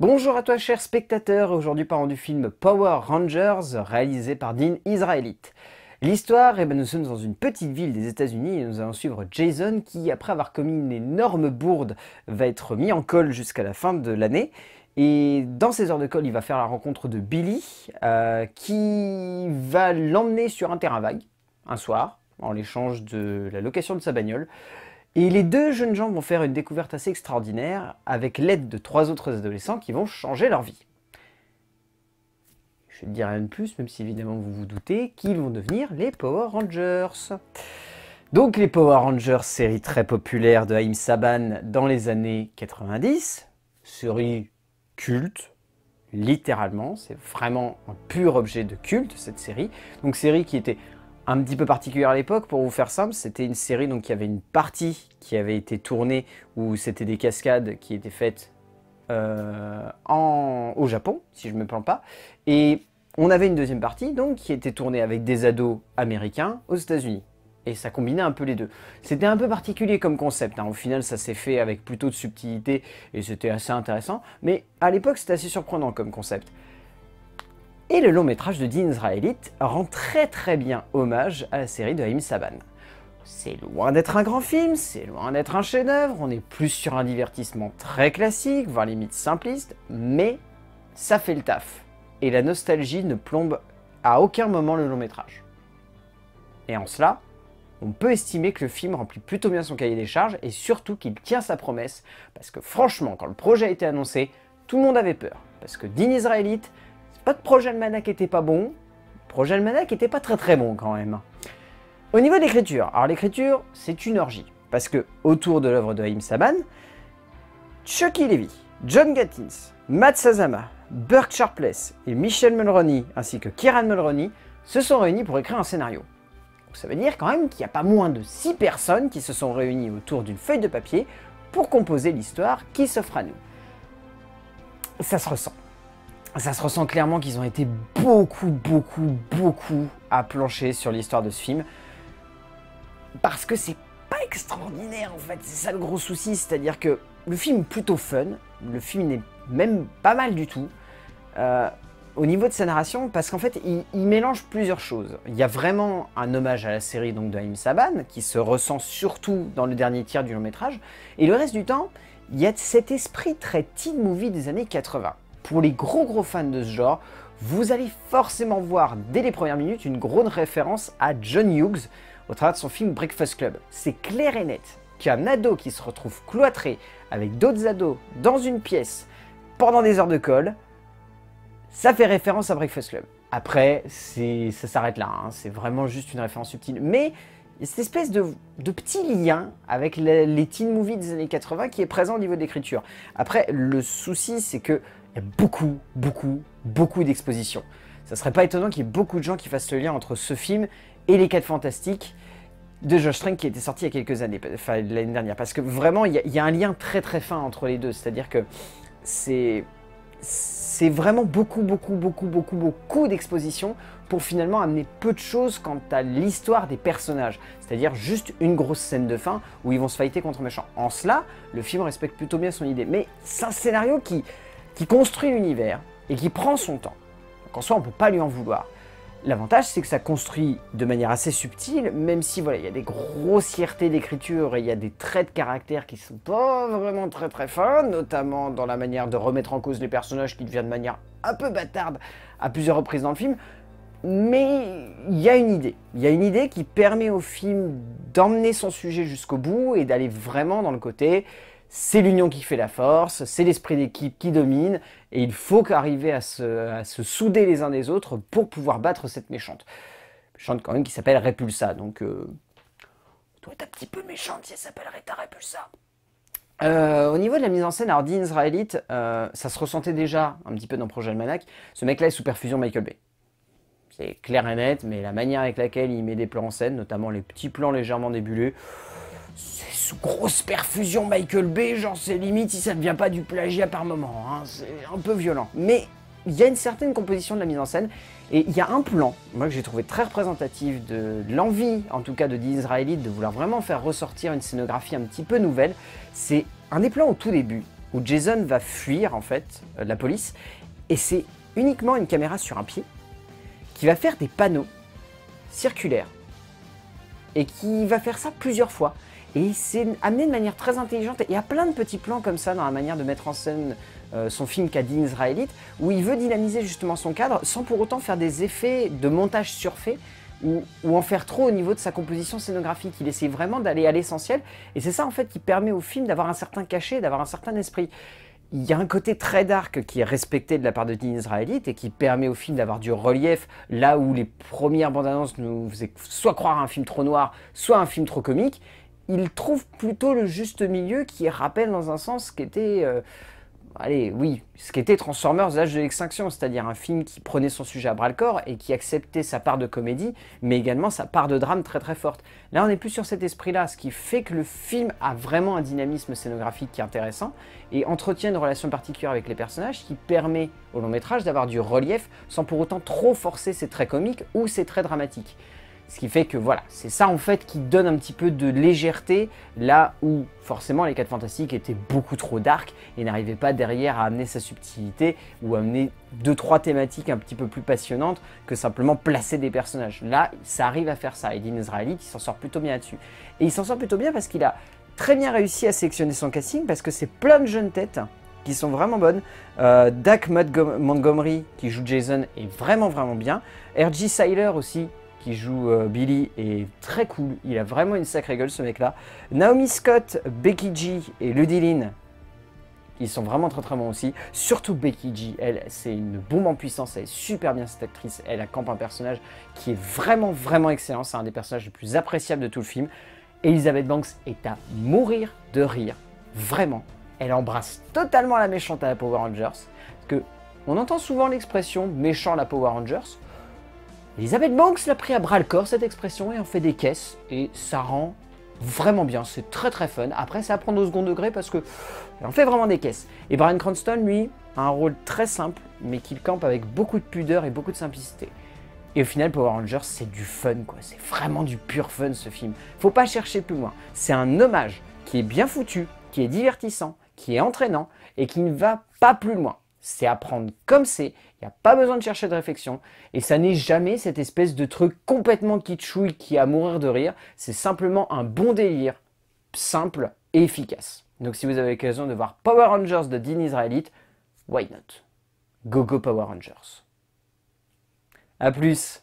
Bonjour à toi cher spectateur, aujourd'hui parlons du film Power Rangers réalisé par Dean Israelite. L'histoire, eh ben, nous sommes dans une petite ville des États-Unis et nous allons suivre Jason qui, après avoir commis une énorme bourde, va être mis en colle jusqu'à la fin de l'année. Et dans ces heures de colle, il va faire la rencontre de Billy euh, qui va l'emmener sur un terrain vague un soir en l'échange de la location de sa bagnole. Et les deux jeunes gens vont faire une découverte assez extraordinaire avec l'aide de trois autres adolescents qui vont changer leur vie. Je ne dis rien de plus, même si évidemment vous vous doutez qu'ils vont devenir les Power Rangers. Donc les Power Rangers, série très populaire de Haïm Saban dans les années 90, série culte, littéralement, c'est vraiment un pur objet de culte cette série. Donc série qui était un petit peu particulière à l'époque, pour vous faire simple, c'était une série donc qui avait une partie qui avait été tournée où c'était des cascades qui étaient faites euh, au Japon, si je ne me plante pas, et on avait une deuxième partie donc qui était tournée avec des ados américains aux États-Unis. Et ça combinait un peu les deux. C'était un peu particulier comme concept. Hein. Au final, ça s'est fait avec plutôt de subtilité et c'était assez intéressant. Mais à l'époque, c'était assez surprenant comme concept. Et le long métrage de Dean Israelite rend très très bien hommage à la série de Haïm Saban. C'est loin d'être un grand film, c'est loin d'être un chef-d'œuvre, on est plus sur un divertissement très classique, voire limite simpliste, mais ça fait le taf et la nostalgie ne plombe à aucun moment le long métrage. Et en cela, on peut estimer que le film remplit plutôt bien son cahier des charges et surtout qu'il tient sa promesse, parce que franchement, quand le projet a été annoncé, tout le monde avait peur. Parce que Dean Israelite, pas de projet Almanac était pas bon, projet Almanac était pas très très bon quand même. Au niveau de l'écriture, alors l'écriture, c'est une orgie. Parce que autour de l'œuvre de Haïm Saban, Chucky Levy, John Gattins, Matt Sazama, Burke Sharpless et Michel Mulroney, ainsi que Kieran Mulroney, se sont réunis pour écrire un scénario. ça veut dire quand même qu'il n'y a pas moins de 6 personnes qui se sont réunies autour d'une feuille de papier pour composer l'histoire qui s'offre à nous. Ça se ressent. Ça se ressent clairement qu'ils ont été beaucoup, beaucoup, beaucoup à plancher sur l'histoire de ce film. Parce que c'est pas extraordinaire en fait, c'est ça le gros souci, c'est-à-dire que le film est plutôt fun, le film n'est même pas mal du tout, euh, au niveau de sa narration, parce qu'en fait, il, mélange plusieurs choses. Il y a vraiment un hommage à la série donc, de Haïm Saban, qui se ressent surtout dans le dernier tiers du long métrage, et le reste du temps, il y a cet esprit très teen movie des années 80. Pour les gros gros fans de ce genre, vous allez forcément voir dès les premières minutes une grosse référence à John Hughes au travers de son film Breakfast Club. C'est clair et net qu'un ado qui se retrouve cloîtré avec d'autres ados dans une pièce pendant des heures de colle, ça fait référence à Breakfast Club. Après, ça s'arrête là, hein. c'est vraiment juste une référence subtile. Mais cette espèce de, petit lien avec les, teen movies des années 80 qui est présent au niveau de l'écriture. Après, le souci, c'est qu'il y a beaucoup, beaucoup, beaucoup d'expositions. Ça serait pas étonnant qu'il y ait beaucoup de gens qui fassent le lien entre ce film et Les 4 Fantastiques de Josh Trank qui était sorti il y a quelques années, enfin l'année dernière. Parce que vraiment, il y, a un lien très très fin entre les deux. C'est-à-dire que c'est c'est vraiment beaucoup, beaucoup, beaucoup, beaucoup, beaucoup d'exposition pour finalement amener peu de choses quant à l'histoire des personnages. C'est-à-dire juste une grosse scène de fin où ils vont se fighter contre méchants. En cela, le film respecte plutôt bien son idée. Mais c'est un scénario qui, qui construit l'univers et qui prend son temps. Donc en soi, on ne peut pas lui en vouloir. L'avantage, c'est que ça construit de manière assez subtile, même si voilà, il y a des grossièretés d'écriture et il y a des traits de caractère qui sont pas vraiment très très fins, notamment dans la manière de remettre en cause les personnages qui deviennent de manière un peu bâtarde à plusieurs reprises dans le film. Mais il y a une idée. Il y a une idée qui permet au film d'emmener son sujet jusqu'au bout et d'aller vraiment dans le côté c'est l'union qui fait la force, c'est l'esprit d'équipe qui domine, et il faut arriver à se, souder les uns des autres pour pouvoir battre cette méchante. Méchante quand même qui s'appelle Repulsa, donc euh, doit être un petit peu méchante si elle s'appellerait ta Repulsa. Euh, au niveau de la mise en scène, alors Dean Israelite, euh, ça se ressentait déjà un petit peu dans Projet Almanac, ce mec-là est sous perfusion Michael Bay. C'est clair et net, mais la manière avec laquelle il met des plans en scène, notamment les petits plans légèrement c'est grosse perfusion Michael Bay, genre c'est limite si ça ne vient pas du plagiat par moment, hein. c'est un peu violent. Mais il y a une certaine composition de la mise en scène, et il y a un plan, moi que j'ai trouvé très représentatif de l'envie, en tout cas de Disraelite, de vouloir vraiment faire ressortir une scénographie un petit peu nouvelle, c'est un des plans au tout début, où Jason va fuir en fait euh, la police et c'est uniquement une caméra sur un pied qui va faire des panneaux circulaires et qui va faire ça plusieurs fois. Et c'est amené de manière très intelligente. Il y a plein de petits plans comme ça dans la manière de mettre en scène euh, son film Cadine israélite, où il veut dynamiser justement son cadre sans pour autant faire des effets de montage surfait ou, ou en faire trop au niveau de sa composition scénographique. Il essaie vraiment d'aller à l'essentiel. Et c'est ça en fait qui permet au film d'avoir un certain cachet, d'avoir un certain esprit il y a un côté très dark qui est respecté de la part de Dean Israélite et qui permet au film d'avoir du relief là où les premières bandes annonces nous faisaient soit croire à un film trop noir, soit un film trop comique. Il trouve plutôt le juste milieu qui rappelle dans un sens ce qu'était euh, allez, oui, ce qu'était Transformers, l'âge de l'extinction, c'est-à-dire un film qui prenait son sujet à bras-le-corps et qui acceptait sa part de comédie, mais également sa part de drame très très forte. Là, on n'est plus sur cet esprit-là, ce qui fait que le film a vraiment un dynamisme scénographique qui est intéressant et entretient une relation particulière avec les personnages qui permet au long métrage d'avoir du relief sans pour autant trop forcer ses traits comiques ou ses traits dramatiques. Ce qui fait que voilà, c'est ça en fait qui donne un petit peu de légèreté là où forcément les 4 fantastiques étaient beaucoup trop dark et n'arrivaient pas derrière à amener sa subtilité ou amener deux trois thématiques un petit peu plus passionnantes que simplement placer des personnages. Là, ça arrive à faire ça et Dean Israelite, il s'en sort plutôt bien là-dessus. Et il s'en sort plutôt bien parce qu'il a très bien réussi à sélectionner son casting parce que c'est plein de jeunes têtes qui sont vraiment bonnes. Euh, Dak Montgomery qui joue Jason est vraiment vraiment bien. R.G. Seiler aussi qui joue euh, Billy est très cool. Il a vraiment une sacrée gueule ce mec-là. Naomi Scott, Becky G et Ludilyn, ils sont vraiment très très bons aussi. Surtout Becky G, elle, c'est une bombe en puissance. Elle est super bien cette actrice. Elle accampe un personnage qui est vraiment vraiment excellent. C'est un des personnages les plus appréciables de tout le film. Elizabeth Banks est à mourir de rire. Vraiment. Elle embrasse totalement la méchante à la Power Rangers. Parce que on entend souvent l'expression méchant la Power Rangers. Elisabeth Banks l'a pris à bras le corps cette expression et en fait des caisses et ça rend vraiment bien, c'est très très fun. Après c'est à au second degré parce que en fait vraiment des caisses. Et Brian Cranston lui a un rôle très simple mais qu'il campe avec beaucoup de pudeur et beaucoup de simplicité. Et au final Power Rangers c'est du fun quoi, c'est vraiment du pur fun ce film. Faut pas chercher plus loin. C'est un hommage qui est bien foutu, qui est divertissant, qui est entraînant et qui ne va pas plus loin c'est apprendre comme c'est, il n'y a pas besoin de chercher de réflexion, et ça n'est jamais cette espèce de truc complètement kitschouille qui est à mourir de rire, c'est simplement un bon délire, simple et efficace. Donc si vous avez l'occasion de voir Power Rangers de Dean Israelite, why not? Go go Power Rangers. A plus